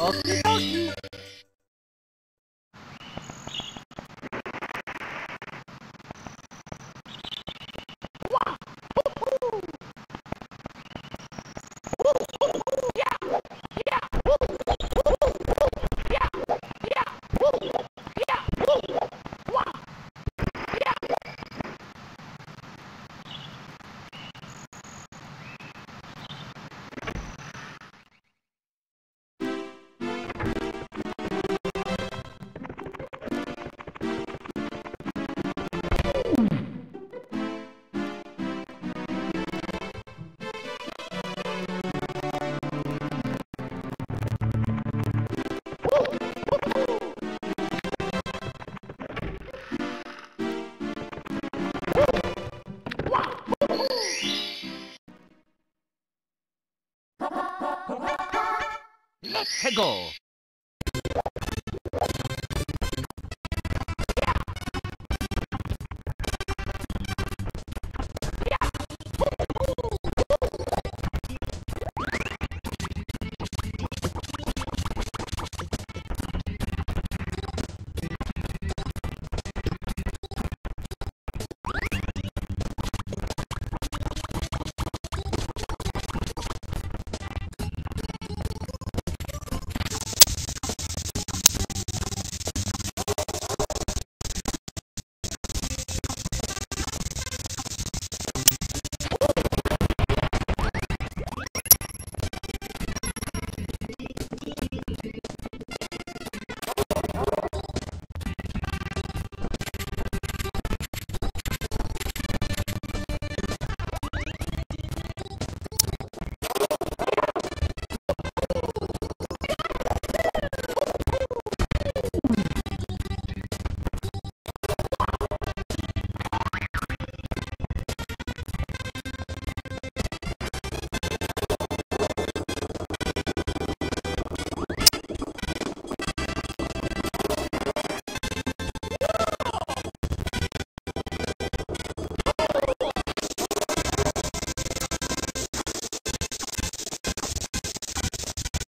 哦。Let's go!